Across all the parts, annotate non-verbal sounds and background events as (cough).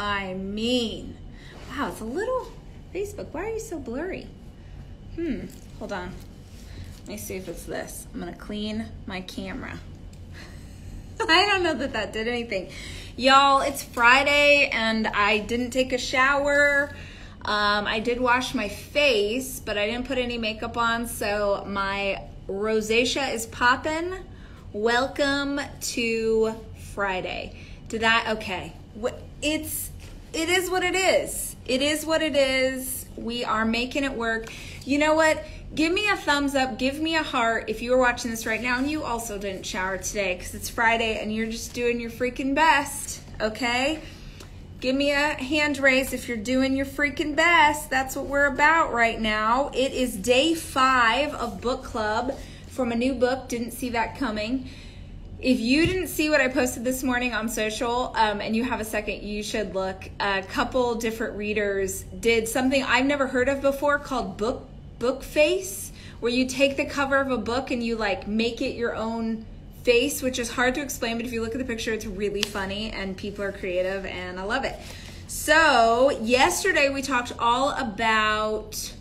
I mean? Wow, it's a little Facebook. Why are you so blurry? Hmm, hold on. Let me see if it's this. I'm gonna clean my camera. (laughs) I don't know that that did anything. Y'all, it's Friday and I didn't take a shower. Um, I did wash my face, but I didn't put any makeup on, so my rosacea is popping. Welcome to Friday. Did that? Okay. It's it is what it is. It is what it is. We are making it work. You know what? Give me a thumbs up, give me a heart if you are watching this right now and you also didn't shower today because it's Friday and you're just doing your freaking best, okay? Give me a hand raise if you're doing your freaking best. That's what we're about right now. It is day five of book club from a new book. Didn't see that coming. If you didn't see what I posted this morning on social um, and you have a second, you should look. A couple different readers did something I've never heard of before called book book face where you take the cover of a book and you like make it your own face, which is hard to explain, but if you look at the picture, it's really funny and people are creative and I love it. So, yesterday we talked all about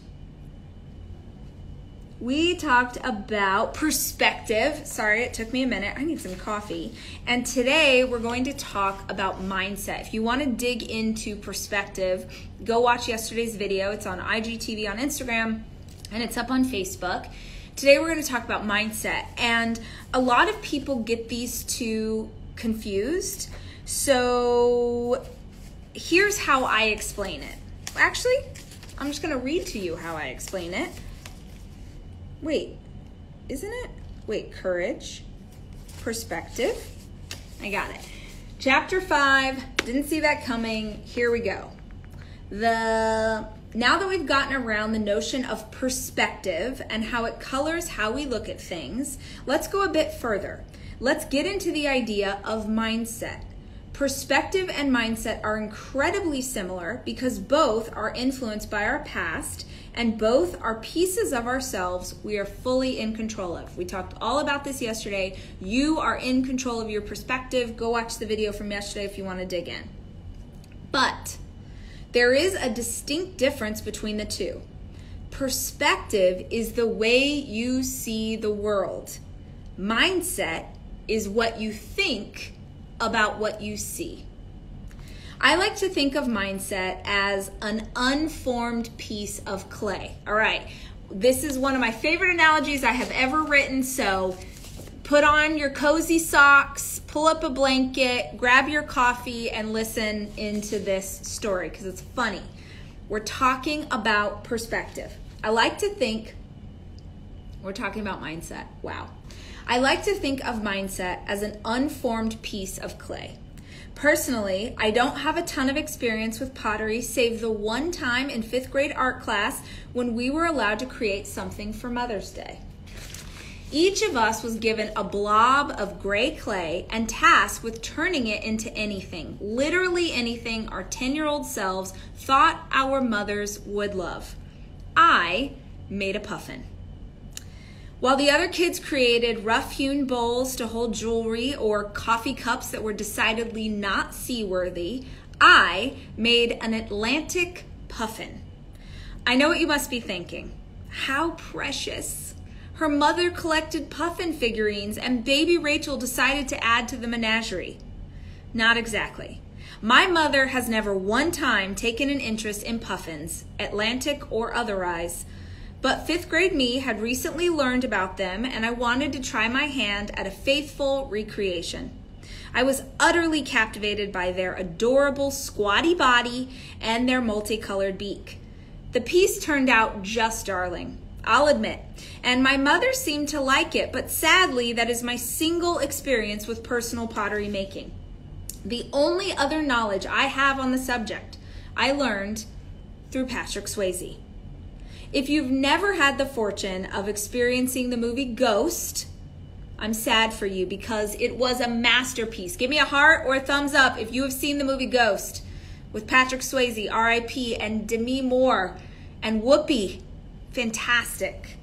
we talked about perspective. Sorry, it took me a minute. I need some coffee. And today we're going to talk about mindset. If you want to dig into perspective, go watch yesterday's video. It's on IGTV on Instagram and it's up on Facebook. Today we're going to talk about mindset. And a lot of people get these two confused. So here's how I explain it. Actually, I'm just going to read to you how I explain it. Wait, isn't it? Wait, courage, perspective. I got it. Chapter 5, didn't see that coming. Here we go. The now that we've gotten around the notion of perspective and how it colors how we look at things, let's go a bit further. Let's get into the idea of mindset. Perspective and mindset are incredibly similar because both are influenced by our past and both are pieces of ourselves we are fully in control of. We talked all about this yesterday. You are in control of your perspective. Go watch the video from yesterday if you want to dig in. But there is a distinct difference between the two. Perspective is the way you see the world, mindset is what you think about what you see. I like to think of mindset as an unformed piece of clay. All right, this is one of my favorite analogies I have ever written, so put on your cozy socks, pull up a blanket, grab your coffee, and listen into this story because it's funny. We're talking about perspective. I like to think, we're talking about mindset. Wow. I like to think of mindset as an unformed piece of clay. Personally, I don't have a ton of experience with pottery, save the one time in fifth grade art class when we were allowed to create something for Mother's Day. Each of us was given a blob of gray clay and tasked with turning it into anything, literally anything our 10 year old selves thought our mothers would love. I made a puffin. While the other kids created rough hewn bowls to hold jewelry or coffee cups that were decidedly not seaworthy, I made an Atlantic puffin. I know what you must be thinking. How precious. Her mother collected puffin figurines, and baby Rachel decided to add to the menagerie. Not exactly. My mother has never one time taken an interest in puffins, Atlantic or otherwise. But fifth grade me had recently learned about them, and I wanted to try my hand at a faithful recreation. I was utterly captivated by their adorable squatty body and their multicolored beak. The piece turned out just darling. I'll admit. And my mother seemed to like it, but sadly, that is my single experience with personal pottery making. The only other knowledge I have on the subject I learned through Patrick Swayze. If you've never had the fortune of experiencing the movie Ghost, I'm sad for you because it was a masterpiece. Give me a heart or a thumbs up if you have seen the movie Ghost with Patrick Swayze, RIP, and Demi Moore and Whoopi fantastic.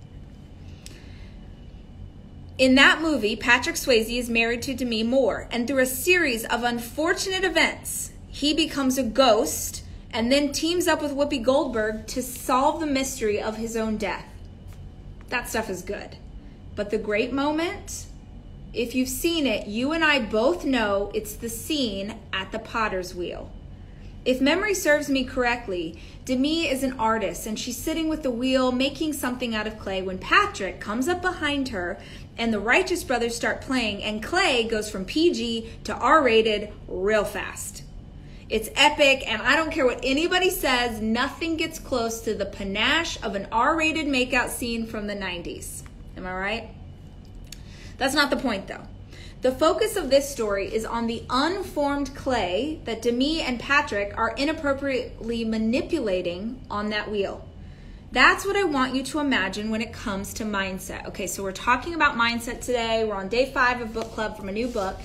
In that movie, Patrick Swayze is married to Demi Moore, and through a series of unfortunate events, he becomes a ghost and then teams up with Whoopi Goldberg to solve the mystery of his own death. That stuff is good. But the great moment, if you've seen it, you and I both know it's the scene at the potter's wheel. If memory serves me correctly, Demi is an artist and she's sitting with the wheel making something out of clay when Patrick comes up behind her and the Righteous Brothers start playing and Clay goes from PG to R rated real fast. It's epic, and I don't care what anybody says, nothing gets close to the panache of an R rated makeout scene from the 90s. Am I right? That's not the point, though. The focus of this story is on the unformed clay that Demi and Patrick are inappropriately manipulating on that wheel. That's what I want you to imagine when it comes to mindset. Okay, so we're talking about mindset today. We're on day five of book club from a new book.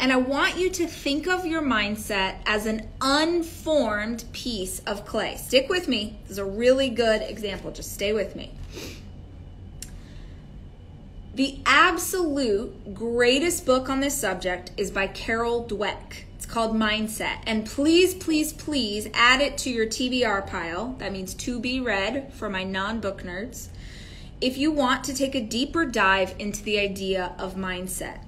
And I want you to think of your mindset as an unformed piece of clay. Stick with me. This is a really good example. Just stay with me. The absolute greatest book on this subject is by Carol Dweck. It's called Mindset. And please, please, please add it to your TBR pile. That means to be read for my non book nerds. If you want to take a deeper dive into the idea of mindset.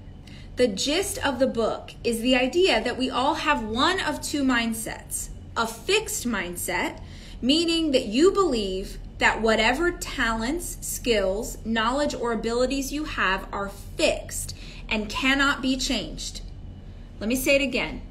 The gist of the book is the idea that we all have one of two mindsets a fixed mindset, meaning that you believe that whatever talents, skills, knowledge, or abilities you have are fixed and cannot be changed. Let me say it again.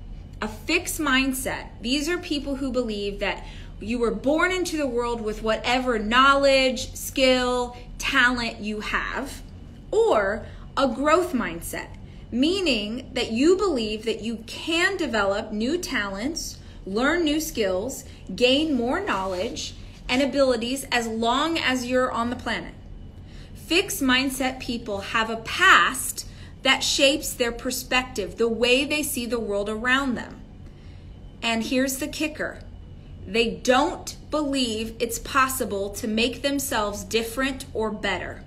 A fixed mindset. These are people who believe that you were born into the world with whatever knowledge, skill, talent you have, or a growth mindset meaning that you believe that you can develop new talents, learn new skills, gain more knowledge and abilities as long as you're on the planet. Fixed mindset people have a past that shapes their perspective, the way they see the world around them. And here's the kicker they don't believe it's possible to make themselves different or better.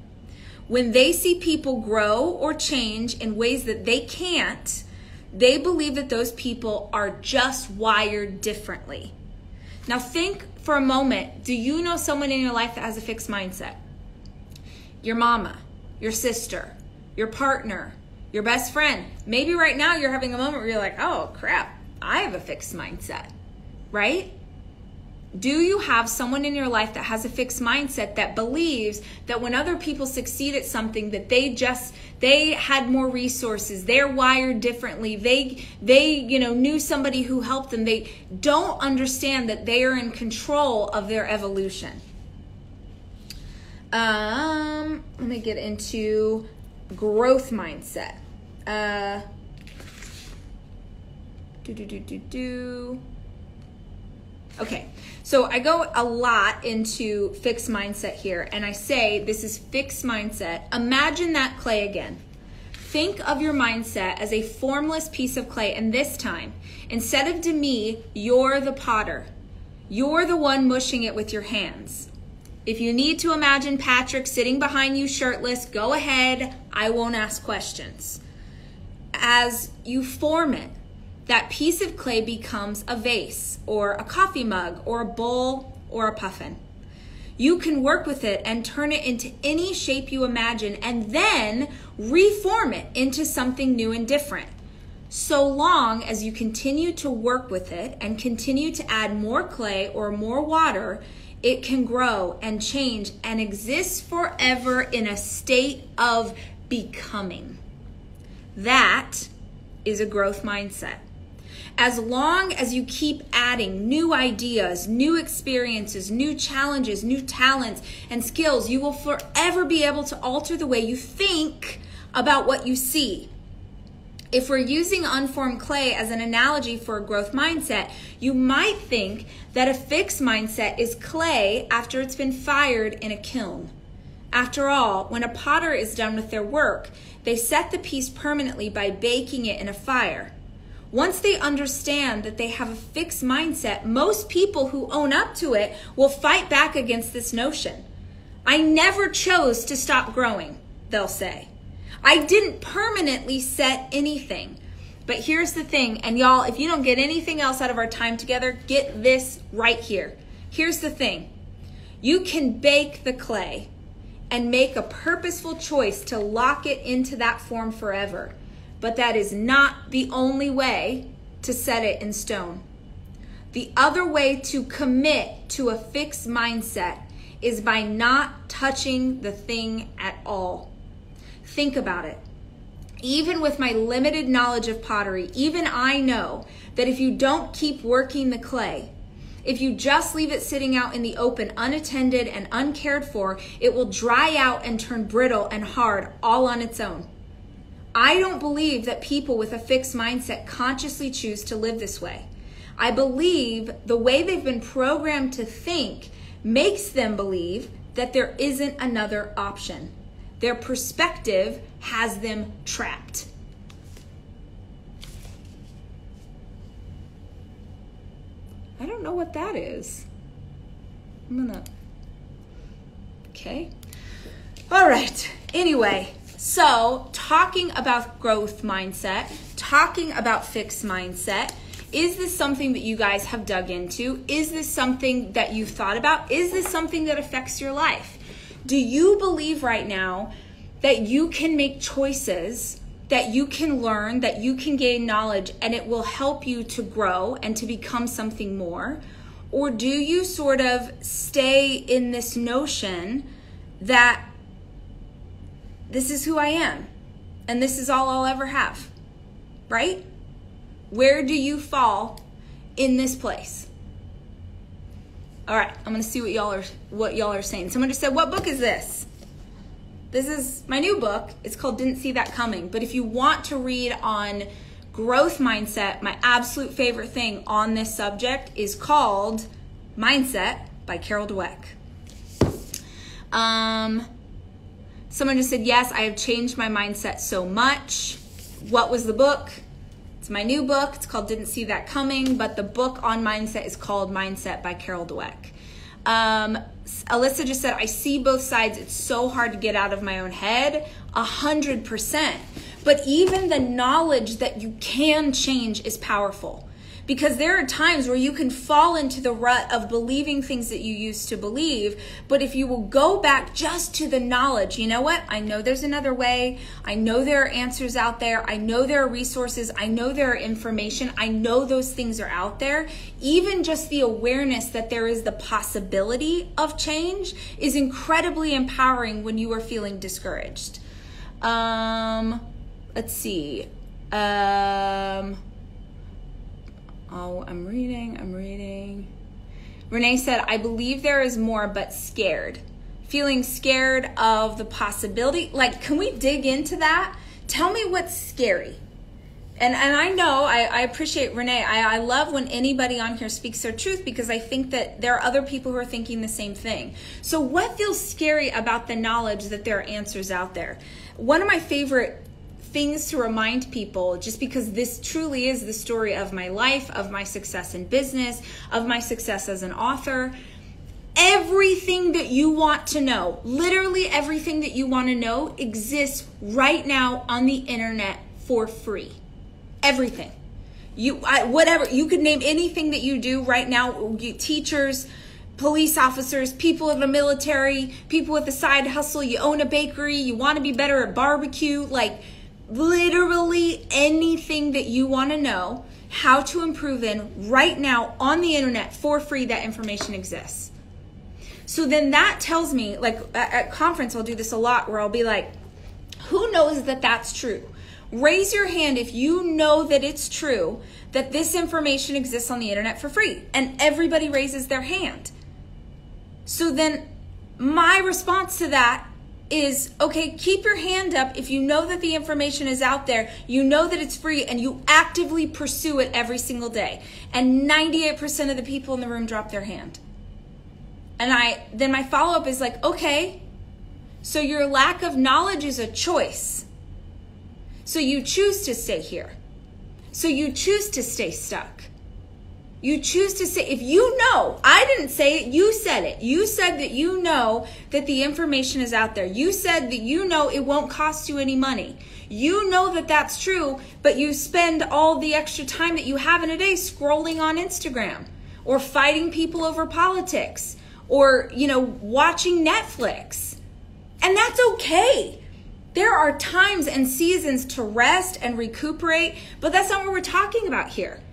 When they see people grow or change in ways that they can't, they believe that those people are just wired differently. Now, think for a moment do you know someone in your life that has a fixed mindset? Your mama, your sister, your partner, your best friend. Maybe right now you're having a moment where you're like, oh crap, I have a fixed mindset, right? Do you have someone in your life that has a fixed mindset that believes that when other people succeed at something that they just they had more resources, they're wired differently, they they, you know, knew somebody who helped them. They don't understand that they are in control of their evolution. Um, let me get into growth mindset. Uh do do do do do Okay, so I go a lot into fixed mindset here, and I say this is fixed mindset. Imagine that clay again. Think of your mindset as a formless piece of clay, and this time, instead of to me, you're the potter. You're the one mushing it with your hands. If you need to imagine Patrick sitting behind you shirtless, go ahead. I won't ask questions. As you form it, that piece of clay becomes a vase or a coffee mug or a bowl or a puffin. You can work with it and turn it into any shape you imagine and then reform it into something new and different. So long as you continue to work with it and continue to add more clay or more water, it can grow and change and exist forever in a state of becoming. That is a growth mindset. As long as you keep adding new ideas, new experiences, new challenges, new talents, and skills, you will forever be able to alter the way you think about what you see. If we're using unformed clay as an analogy for a growth mindset, you might think that a fixed mindset is clay after it's been fired in a kiln. After all, when a potter is done with their work, they set the piece permanently by baking it in a fire. Once they understand that they have a fixed mindset, most people who own up to it will fight back against this notion. I never chose to stop growing, they'll say. I didn't permanently set anything. But here's the thing, and y'all, if you don't get anything else out of our time together, get this right here. Here's the thing you can bake the clay and make a purposeful choice to lock it into that form forever, but that is not the only way to set it in stone. The other way to commit to a fixed mindset is by not touching the thing at all. Think about it. Even with my limited knowledge of pottery, even I know that if you don't keep working the clay, if you just leave it sitting out in the open, unattended and uncared for, it will dry out and turn brittle and hard all on its own. I don't believe that people with a fixed mindset consciously choose to live this way. I believe the way they've been programmed to think makes them believe that there isn't another option. Their perspective has them trapped. I don't know what that is. I'm gonna. Okay. All right. Anyway, so talking about growth mindset, talking about fixed mindset, is this something that you guys have dug into? Is this something that you've thought about? Is this something that affects your life? Do you believe right now that you can make choices, that you can learn, that you can gain knowledge, and it will help you to grow and to become something more? Or do you sort of stay in this notion that this is who I am and this is all I'll ever have? Right? Where do you fall in this place? All right, I'm gonna see what y'all are what y'all are saying. Someone just said, "What book is this?" This is my new book. It's called Didn't See That Coming. But if you want to read on growth mindset, my absolute favorite thing on this subject is called Mindset by Carol Dweck. Um, someone just said, Yes, I have changed my mindset so much. What was the book? It's my new book. It's called Didn't See That Coming, but the book on mindset is called Mindset by Carol Dweck. Um, Alyssa just said, I see both sides. It's so hard to get out of my own head. A hundred percent. But even the knowledge that you can change is powerful because there are times where you can fall into the rut of believing things that you used to believe. But if you will go back just to the knowledge, you know what? I know there's another way. I know there are answers out there. I know there are resources. I know there are information. I know those things are out there. Even just the awareness that there is the possibility of change is incredibly empowering when you are feeling discouraged. Um, let's see. Um, Oh, I'm reading, I'm reading. Renee said, I believe there is more, but scared. Feeling scared of the possibility. Like, can we dig into that? Tell me what's scary. And, and I know, I, I appreciate Renee. I, I love when anybody on here speaks their truth because I think that there are other people who are thinking the same thing. So, what feels scary about the knowledge that there are answers out there? One of my favorite things to remind people just because this truly is the story of my life, of my success in business, of my success as an author. Everything that you want to know, literally everything that you want to know, exists right now on the internet for free. Everything. You, I, whatever, you could name anything that you do right now, you, teachers, police officers, people in the military, people with a side hustle, you own a bakery, you want to be better at barbecue, like literally anything that you want to know how to improve in right now on the internet for free that information exists. So then that tells me like at, conference i'll do this a lot where i'll be like who knows that that's true? Raise your hand if you know that it's true that this information exists on the internet for free and everybody raises their hand. So then my response to that is okay, keep your hand up if you know that the information is out there, you know that it's free, and you actively pursue it every single day. And 98% of the people in the room drop their hand. And I then my follow up is like, okay, so your lack of knowledge is a choice. So you choose to stay here. So you choose to stay stuck. You choose to say, if you know, I didn't say it, you said it. You said that you know that the information is out there. You said that you know it won't cost you any money. You know that that's true, but you spend all the extra time that you have in a day scrolling on Instagram or fighting people over politics or, you know, watching Netflix. And that's okay. There are times and seasons to rest and recuperate, but that's not what we're talking about here.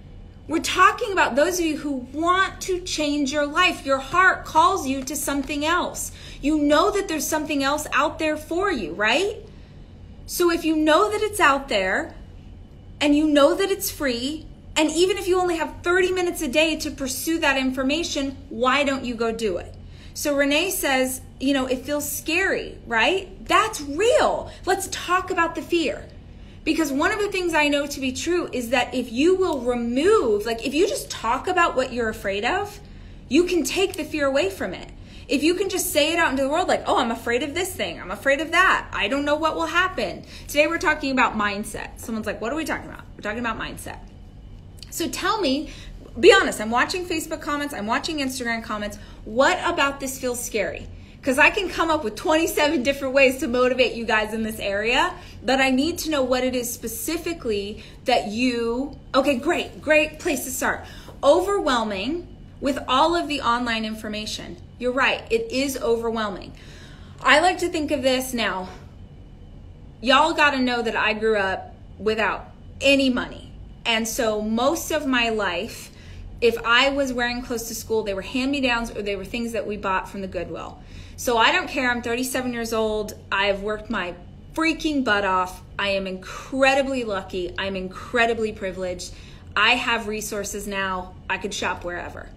We're talking about those of you who want to change your life. Your heart calls you to something else. You know that there's something else out there for you, right? So if you know that it's out there and you know that it's free, and even if you only have 30 minutes a day to pursue that information, why don't you go do it? So Renee says, you know, it feels scary, right? That's real. Let's talk about the fear. Because one of the things I know to be true is that if you will remove, like if you just talk about what you're afraid of, you can take the fear away from it. If you can just say it out into the world, like, oh, I'm afraid of this thing, I'm afraid of that, I don't know what will happen. Today we're talking about mindset. Someone's like, what are we talking about? We're talking about mindset. So tell me, be honest, I'm watching Facebook comments, I'm watching Instagram comments. What about this feels scary? Because I can come up with 27 different ways to motivate you guys in this area, but I need to know what it is specifically that you, okay, great, great place to start. Overwhelming with all of the online information. You're right, it is overwhelming. I like to think of this now. Y'all got to know that I grew up without any money. And so most of my life, if I was wearing clothes to school, they were hand me downs or they were things that we bought from the Goodwill. So I don't care. I'm 37 years old. I've worked my freaking butt off. I am incredibly lucky. I'm incredibly privileged. I have resources now. I could shop wherever.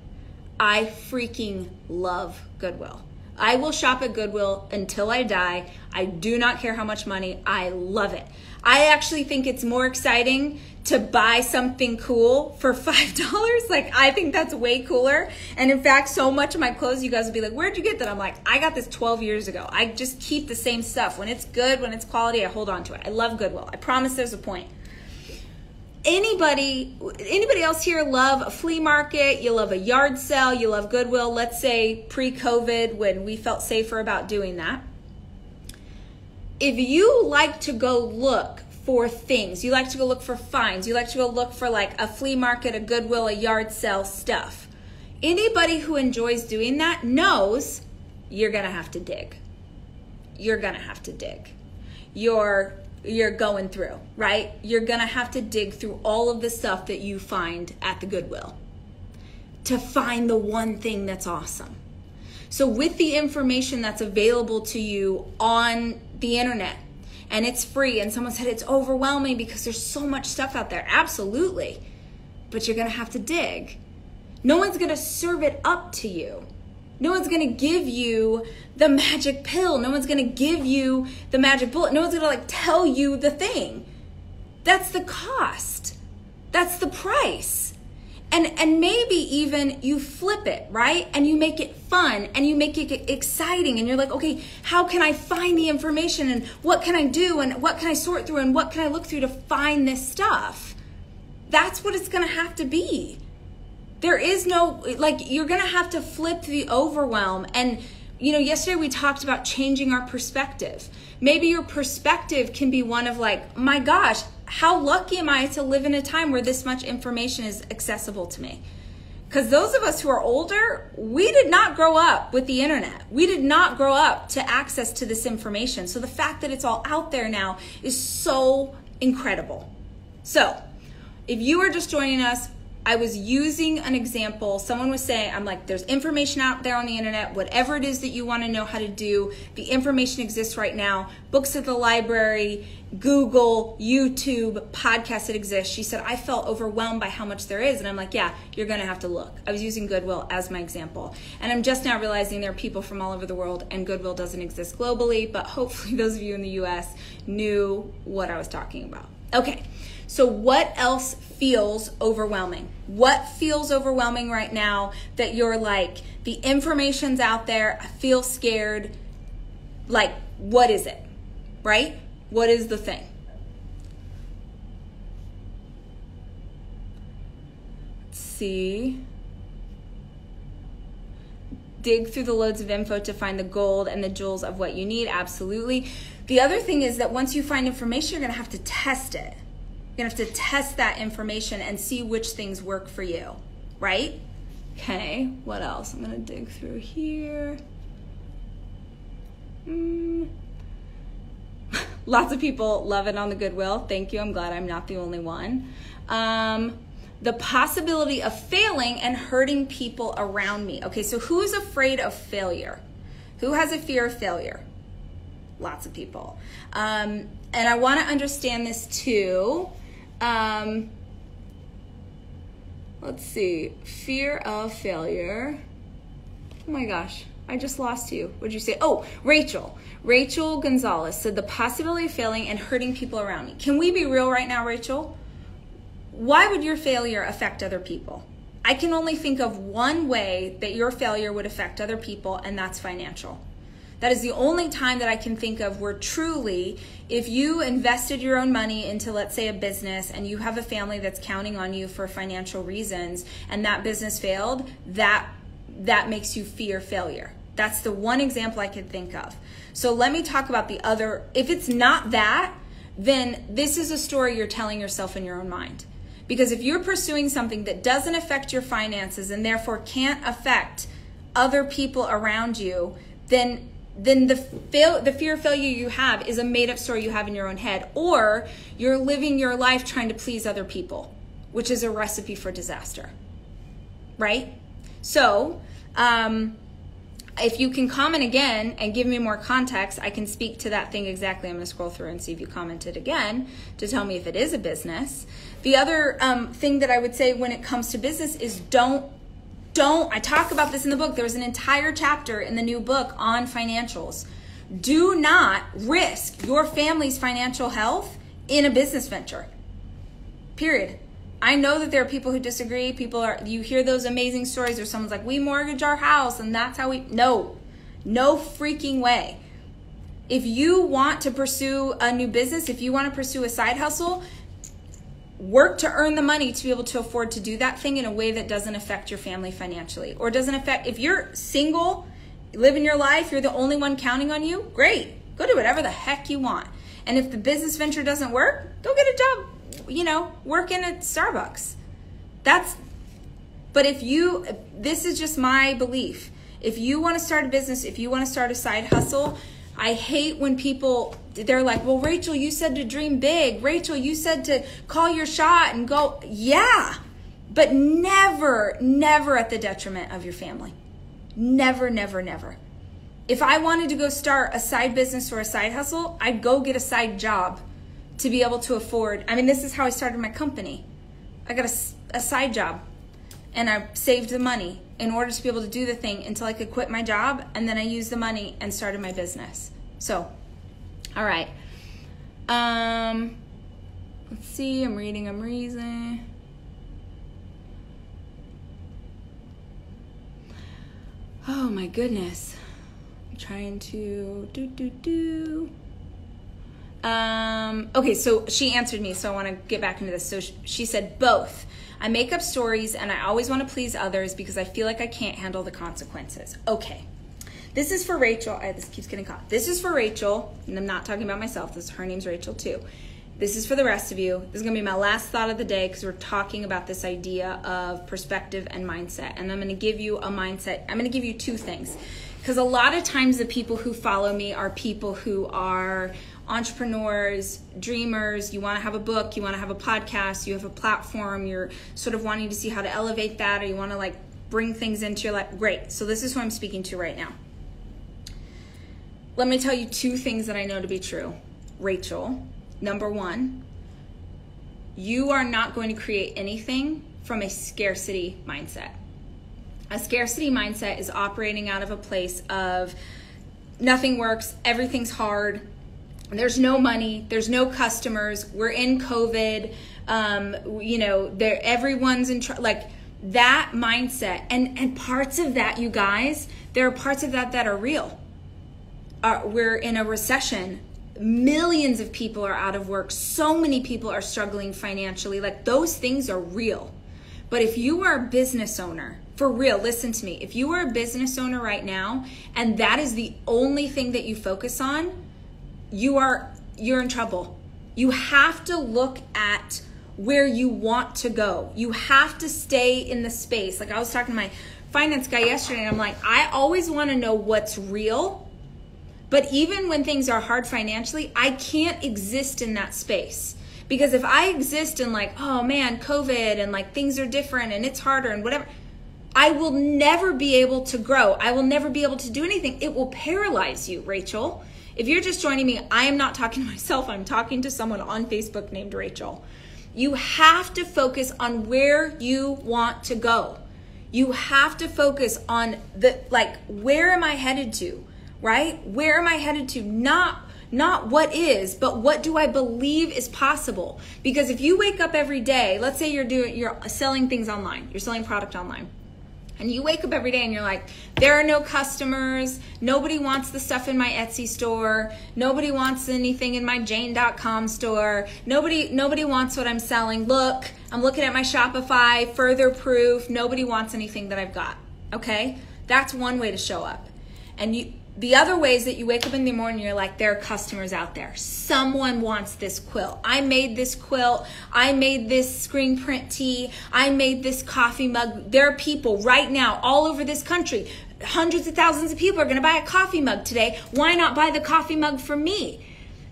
I freaking love Goodwill. I will shop at Goodwill until I die. I do not care how much money. I love it. I actually think it's more exciting to buy something cool for (laughs) $5. Like, I think that's way cooler. And in fact, so much of my clothes, you guys will be like, Where'd you get that? I'm like, I got this 12 years ago. I just keep the same stuff. When it's good, when it's quality, I hold on to it. I love Goodwill. I promise there's a point anybody anybody else here love a flea market you love a yard sale you love goodwill let's say pre-covid when we felt safer about doing that if you like to go look for things you like to go look for finds you like to go look for like a flea market a goodwill a yard sale stuff anybody who enjoys doing that knows you're gonna have to dig you're gonna have to dig you're you're going through, right? You're going to have to dig through all of the stuff that you find at the Goodwill to find the one thing that's awesome. So, with the information that's available to you on the internet, and it's free, and someone said it's overwhelming because there's so much stuff out there. Absolutely. But you're going to have to dig. No one's going to serve it up to you. No one's going to give you the magic pill. No one's going to give you the magic bullet. No one's going to like tell you the thing. That's the cost. That's the price. And and maybe even you flip it, right? And you make it fun and you make it exciting and you're like, "Okay, how can I find the information and what can I do and what can I sort through and what can I look through to find this stuff?" That's what it's going to have to be. There is no like you're going to have to flip the overwhelm and you know, yesterday we talked about changing our perspective. Maybe your perspective can be one of like, my gosh, how lucky am I to live in a time where this much information is accessible to me? Because those of us who are older, we did not grow up with the internet. We did not grow up to access to this information. So the fact that it's all out there now is so incredible. So, if you are just joining us, I was using an example. Someone was saying, I'm like, there's information out there on the internet, whatever it is that you want to know how to do. The information exists right now. Books at the library, Google, YouTube, podcasts that exist. She said, I felt overwhelmed by how much there is. And I'm like, yeah, you're going to have to look. I was using Goodwill as my example. And I'm just now realizing there are people from all over the world and Goodwill doesn't exist globally, but hopefully (laughs) those of you in the US knew what I was talking about. Okay. So, what else feels overwhelming? What feels overwhelming right now that you're like, the information's out there, I feel scared? Like, what is it? Right? What is the thing? Let's see. Dig through the loads of info to find the gold and the jewels of what you need. Absolutely. The other thing is that once you find information, you're going to have to test it. You're to have to test that information and see which things work for you, right? Okay, what else? I'm to dig through here. Mm. (laughs) Lots of people love it on the Goodwill. Thank you. I'm glad I'm not the only one. Um, the possibility of failing and hurting people around me. Okay, so who's afraid of failure? Who has a fear of failure? Lots of people. Um, and I want to understand this too. Um, let's see. Fear of failure. Oh my gosh. I just lost you. What'd you say? Oh, Rachel. Rachel Gonzalez said the possibility of failing and hurting people around me. Can we be real right now, Rachel? Why would your failure affect other people? I can only think of one way that your failure would affect other people, and that's financial. That is the only time that I can think of where truly, if you invested your own money into, let's say, a business and you have a family that's counting on you for financial reasons and that business failed, that that makes you fear failure. That's the one example I could think of. So let me talk about the other. If it's not that, then this is a story you're telling yourself in your own mind. Because if you're pursuing something that doesn't affect your finances and therefore can't affect other people around you, then then the fail the fear of failure you have is a made up story you have in your own head or you're living your life trying to please other people, which is a recipe for disaster. Right? So, um, if you can comment again and give me more context, I can speak to that thing exactly. I'm going to scroll through and see if you commented again to tell me if it is a business. The other um, thing that I would say when it comes to business is don't don't I talk about this in the book. There's an entire chapter in the new book on financials. Do not risk your family's financial health in a business venture. Period. I know that there are people who disagree. People are, you hear those amazing stories where someone's like, we mortgage our house and that's how we, no, no freaking way. If you want to pursue a new business, if you want to pursue a side hustle, work to earn the money to be able to afford to do that thing in a way that doesn't affect your family financially or doesn't affect, if you're single, living your life, you're the only one counting on you, great. Go do whatever the heck you want. And if the business venture doesn't work, go get a job you know, working at Starbucks. That's, but if you, this is just my belief. If you want to start a business, if you want to start a side hustle, I hate when people, they're like, well, Rachel, you said to dream big. Rachel, you said to call your shot and go. Yeah, but never, never at the detriment of your family. Never, never, never. If I wanted to go start a side business or a side hustle, I'd go get a side job to be able to afford. I mean, this is how I started my company. I got a, a side job and I saved the money in order to be able to do the thing until I could quit my job. And then I used the money and started my business. So, all right. Um, let's see. I'm reading. I'm reading. Oh my goodness. I'm trying to do do do. Um, okay, so she answered me, so I want to get back into this. So she said, both. I make up stories and I always want to please others because I feel like I can't handle the consequences. Okay. This is for Rachel. I, this keeps getting caught. This is for Rachel, and I'm not talking about myself. This her name's Rachel too. This is for the rest of you. This is going to be my last thought of the day because we're talking about this idea of perspective and mindset. And I'm going to give you a mindset. I'm going to give you two things. Because a lot of times the people who follow me are people who are entrepreneurs, dreamers, you want to have a book, you want to have a podcast, you have a platform, you're sort of wanting to see how to elevate that, or you want to like bring things into your life. Great. So, this is who I'm speaking to right now. Let me tell you two things that I know to be true. Rachel, number one, you are not going to create anything from a scarcity mindset. A scarcity mindset is operating out of a place of nothing works, everything's hard, there's no money, there's no customers, we're in COVID, um, you know, there everyone's in tr- like that mindset and and parts of that you guys there are parts of that that are real uh, we're in a recession millions of people are out of work so many people are struggling financially like those things are real But if you are a business owner, for real, listen to me. If you are a business owner right now and that is the only thing that you focus on, you are you're in trouble. You have to look at where you want to go. You have to stay in the space. Like I was talking to my finance guy yesterday and I'm like, I always want to know what's real. But even when things are hard financially, I can't exist in that space. Because if I exist in like, oh man, COVID and like things are different and it's harder and whatever, I will never be able to grow. I will never be able to do anything. It will paralyze you, Rachel. If you're just joining me, I am not talking to (laughs) myself. I'm talking to someone on Facebook named Rachel. You have to focus on where you want to go. You have to focus on the like where am I headed to? Right? Where am I headed to? Not not what is, but what do I believe is possible? Because if you wake up every day, let's say you're doing you're selling things online, you're selling product online. And you wake up every day and you're like, there are no customers. Nobody wants the stuff in my Etsy store. Nobody wants anything in my jane.com store. Nobody nobody wants what I'm selling. Look, I'm looking at my Shopify, further proof. Nobody wants anything that I've got. Okay? That's one way to show up. And you the other ways that you wake up in the morning, you're like, there are customers out there. Someone wants this quilt. I made this quilt. I made this screen print tee. I made this coffee mug. There are people right now all over this country. Hundreds of thousands of people are going to buy a coffee mug today. Why not buy the coffee mug for me?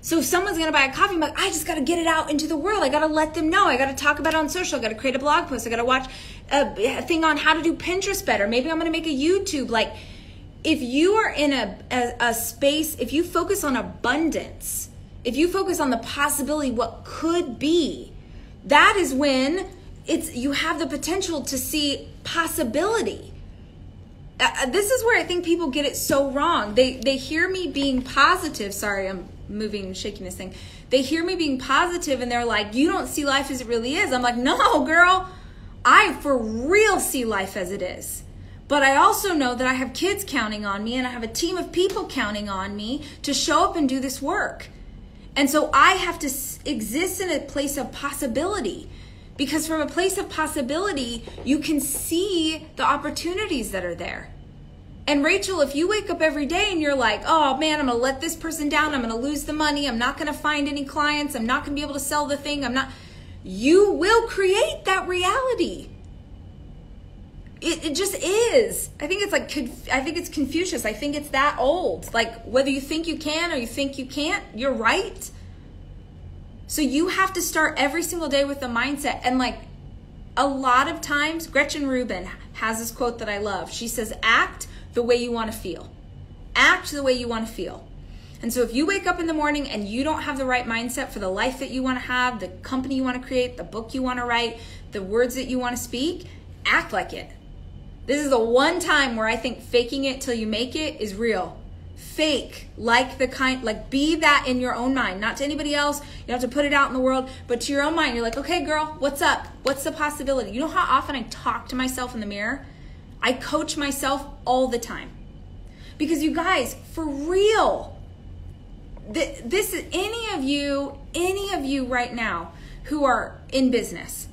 So if someone's going to buy a coffee mug, I just got to get it out into the world. I got to let them know. I got to talk about it on social. I got to create a blog post. I got to watch a thing on how to do Pinterest better. Maybe I'm going to make a YouTube like if you are in a, a, a, space, if you focus on abundance, if you focus on the possibility, what could be, that is when it's you have the potential to see possibility. Uh, uh, this is where I think people get it so wrong. They they hear me being positive. Sorry, I'm moving shaking this thing. They hear me being positive and they're like, "You don't see life as it really is." I'm like, "No, girl. I for real see life as it is." But I also know that I have kids counting on me and I have a team of people counting on me to show up and do this work. And so I have to exist in a place of possibility because from a place of possibility, you can see the opportunities that are there. And Rachel, if you wake up every day and you're like, oh man, I'm gonna let this person down, I'm gonna lose the money, I'm not gonna find any clients, I'm not gonna be able to sell the thing, I'm not, you will create that reality. It, it just is. I think it's like I think it's Confucius. I think it's that old. Like whether you think you can or you think you can't, you're right. So you have to start every single day with the mindset and like a lot of times Gretchen Rubin has this quote that I love. She says act the way you want to feel. Act the way you want to feel. And so if you wake up in the morning and you don't have the right mindset for the life that you want to have, the company you want to create, the book you want to write, the words that you want to speak, act like it. This is the one time where I think faking it till you make it is real. Fake like the kind, like be that in your own mind, not to anybody else. You don't have to put it out in the world, but to your own mind. You're like, okay, girl, what's up? What's the possibility? You know how often I talk to myself in the mirror? I coach myself all the time. Because you guys, for real, this is any of you, any of you right now who are in business,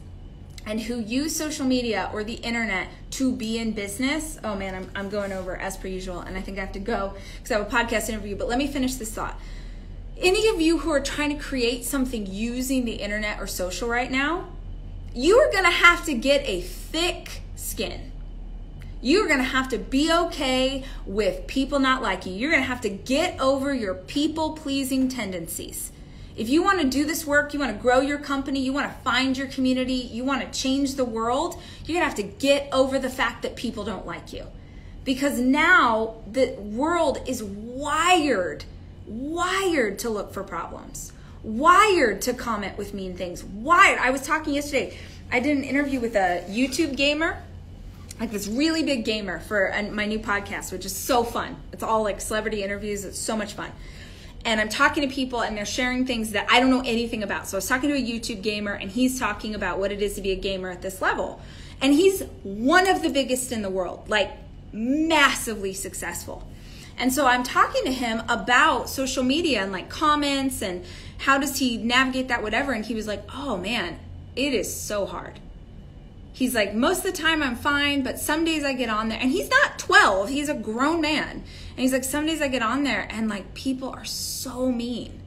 and who use social media or the internet to be in business. Oh man, I'm, I'm going over as per usual, and I think I have to go because I have a podcast interview, but let me finish this thought. Any of you who are trying to create something using the internet or social right now, you are going to have to get a thick skin. You're going to have to be okay with people not liking you. You're to have to get over your people pleasing tendencies. If you want to do this work, you want to grow your company, you want to find your community, you want to change the world, you're going to have to get over the fact that people don't like you. Because now the world is wired, wired to look for problems, wired to comment with mean things, wired. I was talking yesterday, I did an interview with a YouTube gamer like this really big gamer for my new podcast, which is so fun. It's all like celebrity interviews. It's so much fun and I'm talking to people and they're sharing things that I don't know anything about. So I was talking to a YouTube gamer and he's talking about what it is to be a gamer at this level. And he's one of the biggest in the world, like massively successful. And so I'm talking to him about social media and like comments and how does he navigate that, whatever. And he was like, oh man, it is so hard. He's like, most of the time I'm fine, but some days I get on there. And he's not 12, he's a grown man. And he's like, some days I get on there and like people are so mean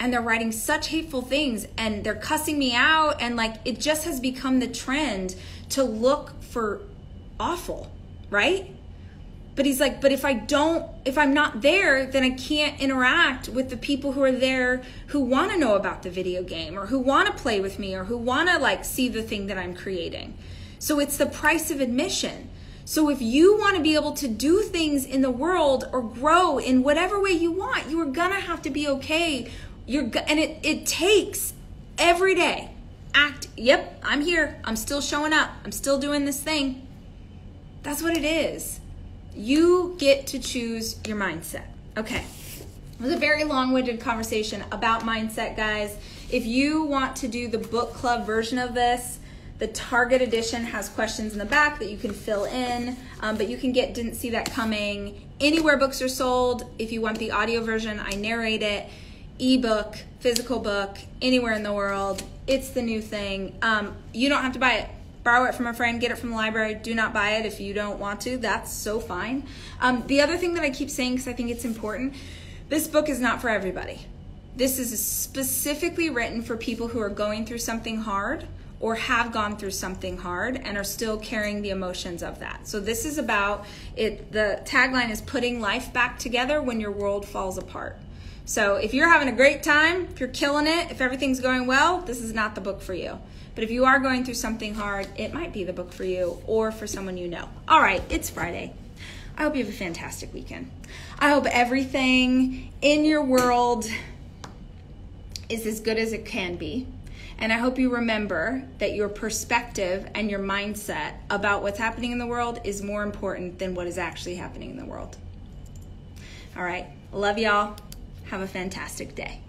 and they're writing such hateful things and they're cussing me out. And like it just has become the trend to look for awful, right? But he's like, but if I don't, if I'm not there, then I can't interact with the people who are there who want to know about the video game or who want to play with me or who want to like see the thing that I'm creating. So it's the price of admission. So if you want to be able to do things in the world or grow in whatever way you want, you are gonna have to be okay. You're and it it takes every day. Act. Yep, I'm here. I'm still showing up. I'm still doing this thing. That's what it is. You get to choose your mindset. Okay. It was a very long winded conversation about mindset, guys. If you want to do the book club version of this, the Target edition has questions in the back that you can fill in, um, but you can get Didn't See That Coming anywhere books are sold. If you want the audio version, I narrate it, ebook, physical book, anywhere in the world. It's the new thing. Um, you don't have to buy it borrow it from a friend, get it from the library. Do not buy it if you don't want to. That's so fine. Um, the other thing that I keep saying, because I think it's important, this book is not for everybody. This is specifically written for people who are going through something hard or have gone through something hard and are still carrying the emotions of that. So this is about it the tagline is putting life back together when your world falls apart. So if you're having a great time, if you're killing it, if everything's going well, this is not the book for you. But if you are going through something hard, it might be the book for you or for someone you know. All right, it's Friday. I hope you have a fantastic weekend. I hope everything in your world is as good as it can be. And I hope you remember that your perspective and your mindset about what's happening in the world is more important than what is actually happening in the world. All right. Love y'all. Have a fantastic day.